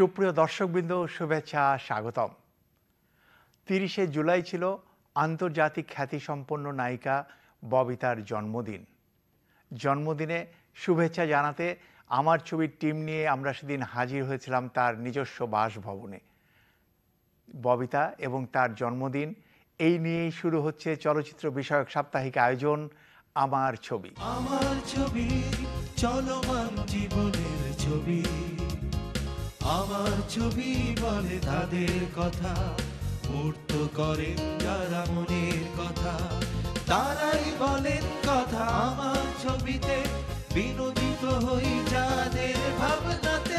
সুপ্রিয় দর্শকবৃন্দ, শুভেচ্ছা, স্বাগতম। তিরিশে জুলাই ছিল আন্তর্জাতিক খ্যাতিসম্পন্ন নায়িকা ববিতার জন্মদিন। জন্মদিনে শুভেচ্ছা জানাতে আমার ছবির টিম নিয়ে আমরা সেদিন হাজির হয়েছিলাম তার নিজস্ব বাসভবনে। ববিতা এবং তার জন্মদিন এই নিয়েই শুরু হচ্ছে চলচ্চিত্র বিষয়ক সাপ্তাহিক আয়োজন, আমার ছবি। আমার ছবি, চলমান জীবনের ছবি। আমার ছবি বলে তাদের কথা, মূর্ত করেন যারা মনের কথা। তারাই বলেন কথা আমার ছবিতে, বিনোদিত হই যাদের ভাবনাতে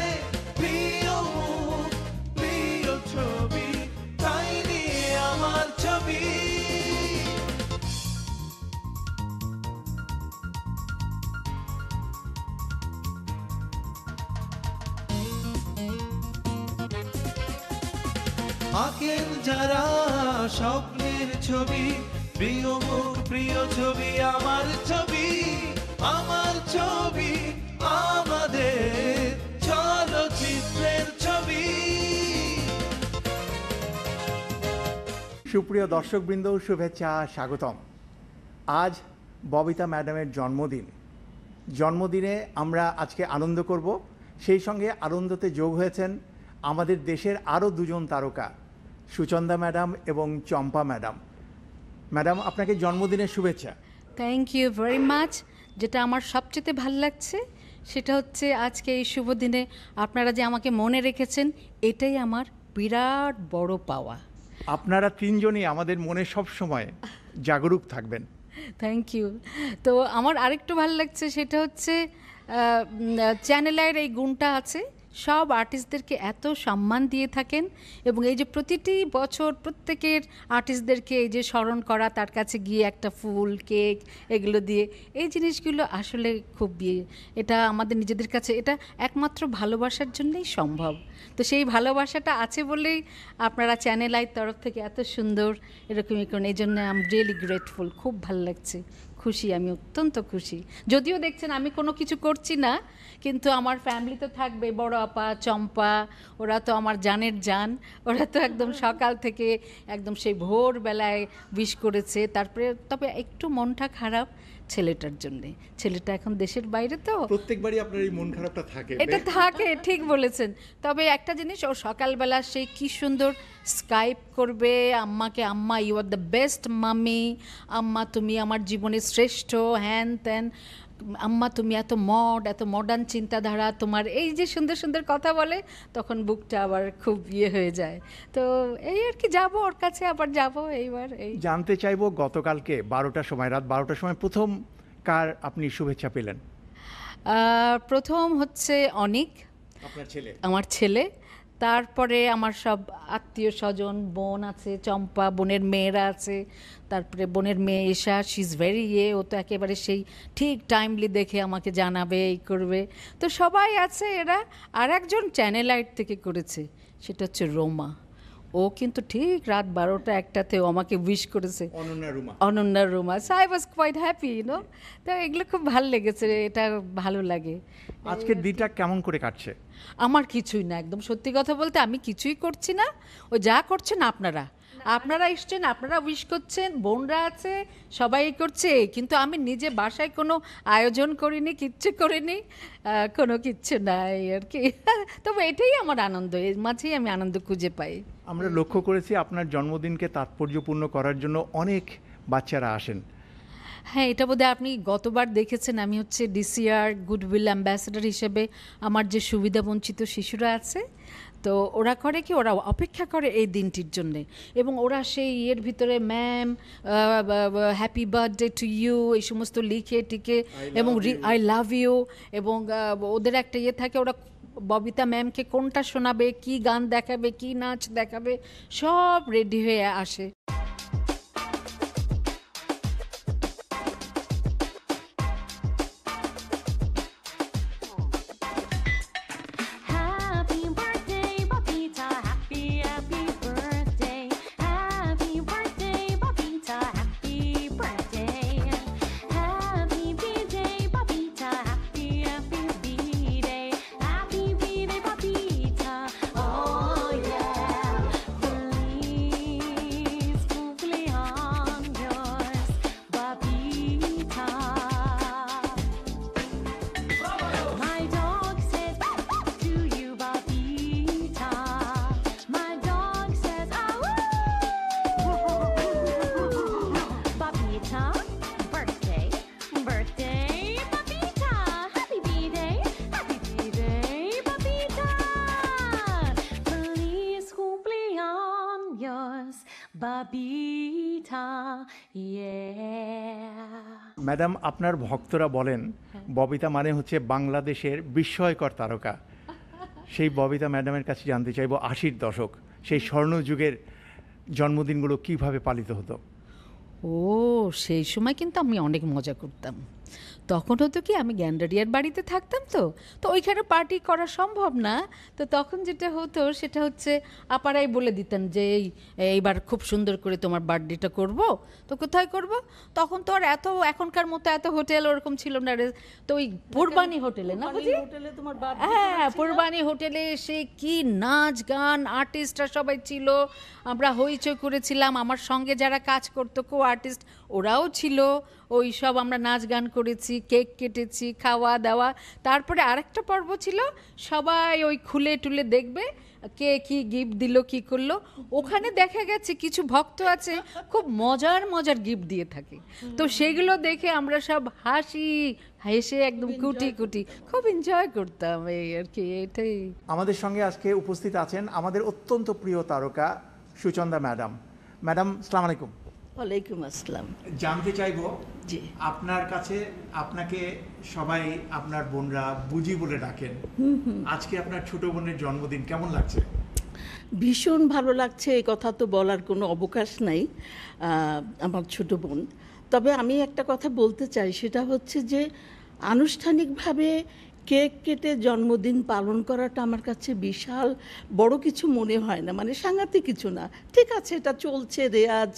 ছবি, প্রিয় মুখ, প্রিয় ছবি, আমার ছবি আমার ছবি, আমাদের চলচ্চিত্রের ছবি। সুপ্রিয় দর্শকবৃন্দ, শুভেচ্ছা, স্বাগতম। আজ ববিতা ম্যাডামের জন্মদিন। জন্মদিনে আমরা আজকে আনন্দ করব। সেই সঙ্গে আনন্দতে যোগ হয়েছেন আমাদের দেশের আরও দুজন তারকা, সুচন্দা ম্যাডাম এবং চম্পা ম্যাডাম। ম্যাডাম আপনাকে জন্মদিনের শুভেচ্ছা। থ্যাংক ইউ ভেরি মাচ যেটা আমার সবচেয়ে ভালো লাগছে সেটা হচ্ছে আজকে এই শুভ দিনে আপনারা যে আমাকে মনে রেখেছেন এটাই আমার বিরাট বড় পাওয়া। আপনারা তিনজনই আমাদের মনে সব সময় জাগরুক থাকবেন। থ্যাংক ইউ তো আমার আরেকটু ভালো লাগছে সেটা হচ্ছে চ্যানেলের এই গুণটা আছে সব আর্টিস্টদেরকে এত সম্মান দিয়ে থাকেন এবং এই যে প্রতিটি বছর প্রত্যেকের আর্টিস্টদেরকে এই যে স্মরণ করা, তার কাছে গিয়ে একটা ফুল, কেক এগুলো দিয়ে, এই জিনিসগুলো আসলে খুব এটা আমাদের নিজেদের কাছে, এটা একমাত্র ভালোবাসার জন্যই সম্ভব। তো সেই ভালোবাসাটা আছে বলেই আপনারা চ্যানেল আইর তরফ থেকে এত সুন্দর এরকমই করেন, এই জন্য আম রিয়েলি গ্রেটফুল খুব ভালো লাগছে। খুশি আমি অত্যন্ত খুশি। যদিও দেখছেন আমি কোনো কিছু করছি না কিন্তু আমার ফ্যামিলি তো থাকবে বড় আপা চম্পা ওরা তো আমার জানের জান ওরা তো একদম সকাল থেকে একদম সেই ভোরবেলায় বিষ করেছে তারপরে তবে একটু মনটা খারাপ ছেলেটার জন্যে। ছেলেটা এখন দেশের বাইরে তো। প্রত্যেকবারই আপনার এই মন খারাপটা থাকে এটা থাকে ঠিক বলেছেন। তবে একটা জিনিস ও সকালবেলা সেই কি সুন্দর স্কাইপ করবে আম্মাকে আম্মা ইউ আর দ্য বেস্ট মামি আম্মা তুমি আমার জীবনে শ্রেষ্ঠ হ্যান ত্যান। আম্মা তুমি এত মড এত মডার্ন চিন্তাধারা তোমার এই যে সুন্দর সুন্দর কথা বলে তখন বুকটা আবার খুব ইয়ে হয়ে যায়। তো এই আর কি যাব ওর কাছে আবার যাব এইবার এই। জানতে চাইব গতকালকে বারোটার সময় রাত বারোটার সময় প্রথম কার আপনি শুভেচ্ছা পেলেন? প্রথম হচ্ছে অনিক আমার ছেলে। তারপরে আমার সব আত্মীয় স্বজন, বোন আছে, চম্পা, বোনের মেয়েরা আছে, তারপরে বোনের মেয়ে এসা শি ইজ ভেরি ইয়ে ও তো একেবারে সেই ঠিক টাইমলি দেখে আমাকে জানাবে, এই করবে। তো সবাই আছে এরা আর একজন চ্যানেল আইট থেকে করেছে, সেটা হচ্ছে রোমা। ও কিন্তু ঠিক রাত বারোটা একটাতে আমাকে উইশ করেছে। Ananya Ruma. Ananya Roma. So I was quite happy you know তো এগুলো খুব ভালো লেগেছে এটা ভালো লাগে। আজকের দিনটা কেমন করে কাটছে? আমার কিছুই না একদম সত্যি কথা বলতে আমি কিছুই করছি না। ও যা করছেন আপনারা। আপনারা এসছেন আপনারা উইশ করছেন বোনরা আছে সবাই করছে। কিন্তু আমি নিজে বাসায় কোনো আয়োজন করিনি কিচ্ছু করিনি কোনো কিচ্ছু নাই আর কি। তবে এটাই আমার আনন্দ এর মাঝেই আমি আনন্দ খুঁজে পাই। আমরা লক্ষ্য করেছি আপনার জন্মদিনকে তাৎপর্যপূর্ণ করার জন্য অনেক বাচ্চারা আসেন। হ্যাঁ এটা বোধহয় আপনি গতবার দেখেছেন। আমি হচ্ছে ডিসিআর গুডউইল অ্যাম্বাসেডর হিসেবে আমার যে সুবিধাবঞ্চিত শিশুরা আছে তো ওরা করে কি ওরা অপেক্ষা করে এই দিনটির জন্যে। এবং ওরা সেই ইয়ের ভিতরে ma'am happy birthday to you এই সমস্ত লিখে টিকে এবং আই লাভ ইউ এবং ওদের একটা ইয়ে থাকে ওরা ববিতা ম্যামকে কোনটা শোনাবে কি গান দেখাবে কি নাচ দেখাবে সব রেডি হয়ে আসে। ম্যাডাম আপনার ভক্তরা বলেন ববিতা মানে হচ্ছে বাংলাদেশের বিস্ময়কর তারকা। সেই ববিতা ম্যাডামের কাছে জানতে চাইব আশির দশক সেই স্বর্ণযুগের জন্মদিনগুলো কীভাবে পালিত হতো? ও সেই সময় কিন্তু আমি অনেক মজা করতাম। তখন হতো কি আমি গ্যান্ডারিয়ার বাড়িতে থাকতাম তো তো ওইখানে পার্টি করা সম্ভব না। তো তখন যেটা হতো সেটা হচ্ছে আপারাই বলে দিতেন যে এই এইবার খুব সুন্দর করে তোমার বার্থডেটা করব তো কোথায় করব? তখন তো আর এত এখনকার মতো এত হোটেল ওরকম ছিল না রে। তো ওই পূর্বানি হোটেলে না বুঝি? হোটেলে তোমার বাপ হ্যাঁ পূর্বানি হোটেলে এসে কি নাচ গান আর্টিস্টরা সবাই ছিল। আমরা হইচই করেছিলাম। আমার সঙ্গে যারা কাজ করতো কো আর্টিস্ট ওরাও ছিল ওই সব আমরা নাচ গান করেছি কেক কেটেছি খাওয়া দাওয়া। তারপরে আরেকটা পর্ব ছিল সবাই ওই খুলে টুলে দেখবে কে কি গিফট দিল কি করল। ওখানে দেখা গেছে কিছু ভক্ত আছে খুব মজার মজার গিফট দিয়ে থাকে। তো সেগুলো দেখে আমরা সব হাসি হেসে একদম কুটি কুটি খুব এনজয় করতাম এই আর কি এটাই। আমাদের সঙ্গে আজকে উপস্থিত আছেন আমাদের অত্যন্ত প্রিয় তারকা সুচন্দা ম্যাডাম। ম্যাডাম সালাম আলাইকুম। ওয়ালাইকুম আসসালাম। জানতে চাইব জি। আপনার কাছে আপনাকে সবাই আপনার বোনরা বুঝি বলে ডাকেন। আজকে আপনার ছোট বোনের জন্মদিন কেমন লাগছে? ভীষণ ভালো লাগছে এই কথা তো বলার কোনো অবকাশ নাই আমার ছোট বোন। তবে আমি একটা কথা বলতে চাই সেটা হচ্ছে যে আনুষ্ঠানিকভাবে কেক কেটে জন্মদিন পালন করাটা আমার কাছে বিশাল বড় কিছু মনে হয় না মানে সাংঘাতিক কিছু না। ঠিক আছে, এটা চলছে, রেয়াজ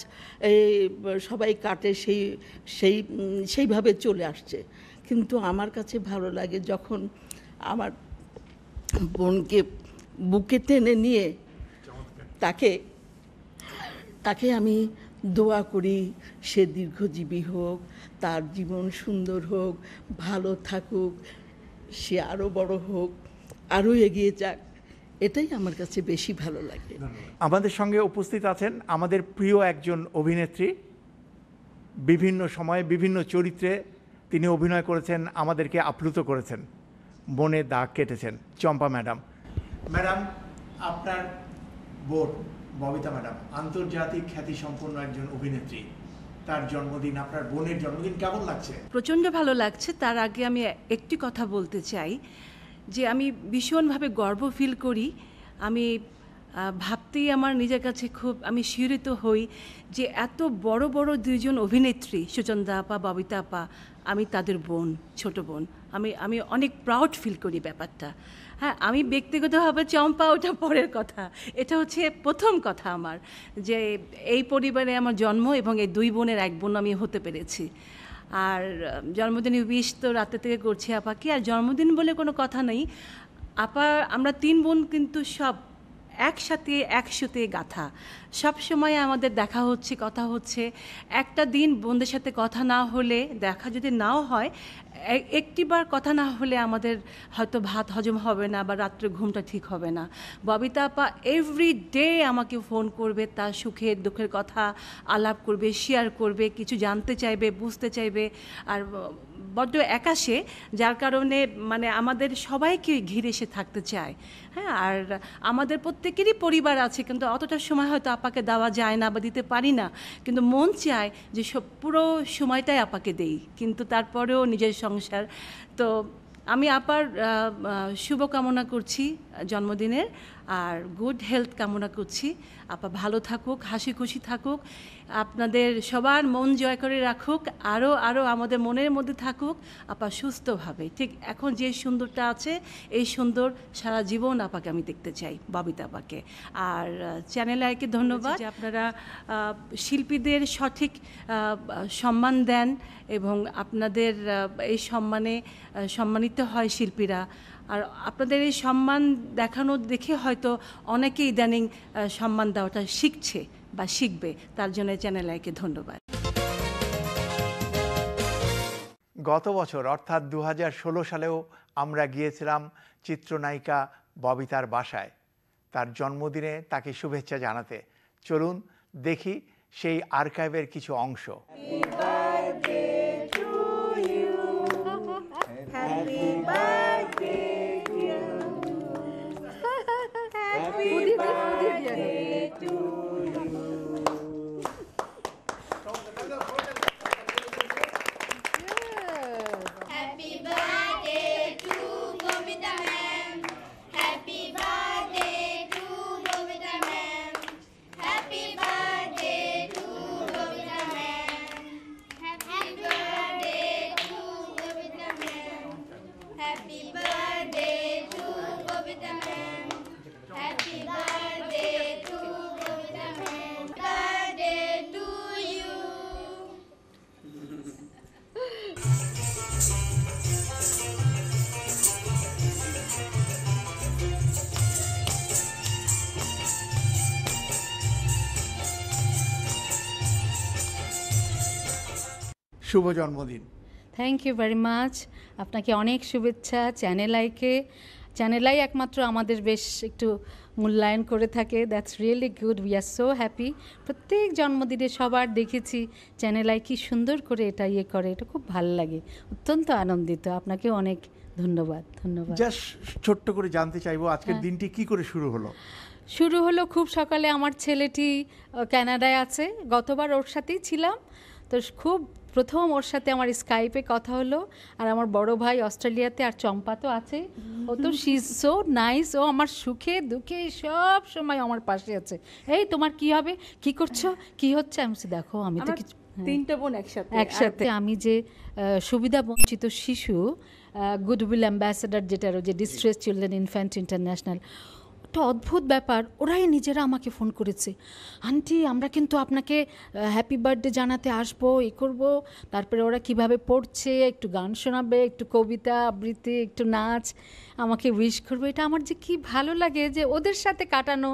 সবাই কাটে, সেই সেই, সেইভাবে চলে আসছে। কিন্তু আমার কাছে ভালো লাগে যখন আমার বোনকে বুকে টেনে নিয়ে তাকে তাকে আমি দোয়া করি, সে দীর্ঘজীবী হোক, তার জীবন সুন্দর হোক, ভালো থাকুক সে আরও বড় হোক আরও এগিয়ে যাক এটাই আমার কাছে বেশি ভালো লাগে। আমাদের সঙ্গে উপস্থিত আছেন আমাদের প্রিয় একজন অভিনেত্রী বিভিন্ন সময়ে বিভিন্ন চরিত্রে তিনি অভিনয় করেছেন আমাদেরকে আপ্লুত করেছেন। বনে দাগ কেটেছেন। চম্পা ম্যাডাম। ম্যাডাম আপনার বোন ববিতা ম্যাডাম আন্তর্জাতিক খ্যাতিসম্পন্ন একজন অভিনেত্রী। তার জন্মদিন, আপনার বোনের জন্মদিন কেমন লাগছে? প্রচণ্ড ভালো লাগছে। তার আগে আমি একটি কথা বলতে চাই, যে আমি ভীষণভাবে গর্ব ফিল করি। আমি ভাবতেই আমার নিজের কাছে খুব, আমি শিহরিত হই যে এত বড় বড় দুইজন অভিনেত্রী সুচন্দা আপা, ববিতা আপা, আমি তাদের বোন, ছোট বোন। আমি আমি অনেক প্রাউড ফিল করি ব্যাপারটা। হ্যাঁ আমি ব্যক্তিগতভাবে চম্পা ওটা পরের কথা। এটা হচ্ছে প্রথম কথা আমার, যে এই পরিবারে আমার জন্ম এবং এই দুই বোনের এক বোন আমি হতে পেরেছি। আর জন্মদিনে উইশ তো রাতে থেকে করছি আপাকে। আর জন্মদিন বলে কোনো কথা নেই। আপা, আমরা তিন বোন কিন্তু সব একসাথে একসাথে গাথা। সব সময় আমাদের দেখা হচ্ছে, কথা হচ্ছে। একটা দিন বোনদের সাথে কথা না হলে, দেখা যদি নাও হয় একটিবার কথা না হলে আমাদের হয়তো ভাত হজম হবে না বা রাত্রে ঘুমটা ঠিক হবে না। ববিতা আপা এভরি ডে আমাকে ফোন করবে, তার সুখের দুঃখের কথা আলাপ করবে শেয়ার করবে, কিছু জানতে চাইবে, বুঝতে চাইবে। আর বড্ড একাশে, যার কারণে মানে আমাদের সবাইকে ঘিরে সে থাকতে চায়। হ্যাঁ আর আমাদের প্রত্যেকেরই পরিবার আছে, কিন্তু অতটা সময় হয়তো আপাকে দেওয়া যায় না বা দিতে পারি না। কিন্তু মন চায় যে সব পুরো সময়টাই আপাকে দেই, কিন্তু তারপরেও নিজের সংসার। তো আমি আপার শুভকামনা করছি। জন্মদিনের। আর গুড হেলথ কামনা করছি। আপা ভালো থাকুক হাসি খুশি থাকুক। আপনাদের সবার মন জয় করে রাখুক। আরও আরও আমাদের মনের মধ্যে থাকুক। আপা সুস্থভাবে। ঠিক এখন যে সুন্দরটা আছে এই সুন্দর সারা জীবন আপাকে আমি দেখতে চাই ববিতা আপাকে। আর চ্যানেল আইকে ধন্যবাদ। যে আপনারা শিল্পীদের সঠিক সম্মান দেন এবং আপনাদের এই সম্মানে সম্মানিত হয় শিল্পীরা। আর আপনাদের এই সম্মান দেখানো দেখে হয়তো অনেকেই ইদানিং সম্মান দেওয়াটা শিখছে বা শিখবে। তার জন্য চ্যানেল আইকে ধন্যবাদ। গত বছর, অর্থাৎ দু হাজার ষোলো সালেও আমরা গিয়েছিলাম চিত্রনায়িকা ববিতার বাসায়। তার জন্মদিনে তাকে শুভেচ্ছা জানাতে। চলুন দেখি সেই আর্কাইভের কিছু অংশ। শুভ জন্মদিন। থ্যাংক ইউ ভেরি মাচ আপনাকে অনেক শুভেচ্ছা। চ্যানেল আইকে চ্যানেল আই একমাত্র আমাদের বেশ একটু মূল্যায়ন করে থাকে। That's really good we are so happy প্রত্যেক জন্মদিনে সবার দেখেছি চ্যানেল আই কি সুন্দর করে এটা ইয়ে করে। এটা খুব ভালো লাগে। অত্যন্ত আনন্দিত। আপনাকে অনেক ধন্যবাদ। ধন্যবাদ। জাস্ট ছোট্ট করে জানতে চাইব আজকের দিনটি কি করে শুরু হলো? শুরু হলো খুব সকালে আমার ছেলেটি ক্যানাডায় আছে। গতবার ওর সাথেই ছিলাম। তো খুব প্রথম ওর সাথে আমার স্কাইপে কথা হলো আর আমার বড় ভাই অস্ট্রেলিয়াতে আর চম্পা তো আছে। ও তো শি সো নাইস ও আমার সুখে দুঃখে সব সময় আমার পাশে আছে। এই তোমার কি হবে? কি করছ? কি হচ্ছে? আমি দেখো আমি তো কিছু হ্যাঁ। তিনটা বোন একসাথে। একসাথে আমি যে সুবিধা বঞ্চিত শিশু গুডউইল অ্যাম্বাসেডার যেটা যে ডিস্ট্রেস চিলড্রেন ইনফ্যান্ট ইন্টারন্যাশনাল একটা অদ্ভুত ব্যাপার, ওরাই নিজেরা আমাকে ফোন করেছে। আন্টি, আমরা কিন্তু আপনাকে হ্যাপি বার্থডে জানাতে আসব, এ করব। তারপরে ওরা কীভাবে পড়ছে, একটু গান শোনাবে, একটু কবিতা আবৃত্তি, একটু নাচ, আমাকে উইশ করবে। এটা আমার যে কি ভালো লাগে যে ওদের সাথে কাটানো।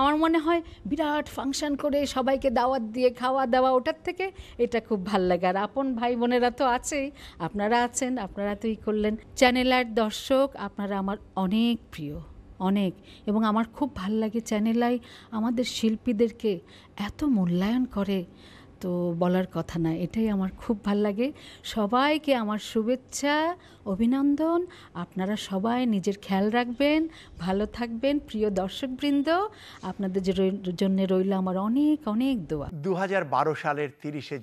আমার মনে হয় বিরাট ফাংশন করে সবাইকে দাওয়াত দিয়ে খাওয়া দাওয়া, ওটার থেকে এটা খুব ভালো লাগে। আর আপন ভাই বোনেরা তো আছেই, আপনারা আছেন, আপনারা তো ই করলেন। চ্যানেলার দর্শক, আপনারা আমার অনেক প্রিয়। অনেক। এবং আমার খুব ভালো লাগে চ্যানেলাই আমাদের শিল্পীদেরকে এত মূল্যায়ন করে। তো বলার কথা না, এটাই আমার খুব ভালো লাগে। সবাইকে আমার শুভেচ্ছা, অভিনন্দন। আপনারা সবাই নিজের খেয়াল রাখবেন, ভালো থাকবেন, প্রিয় দর্শকবৃন্দ। আপনাদের জন্য রইল আমার অনেক অনেক দোয়া। দু হাজার বারো সালের তিরিশে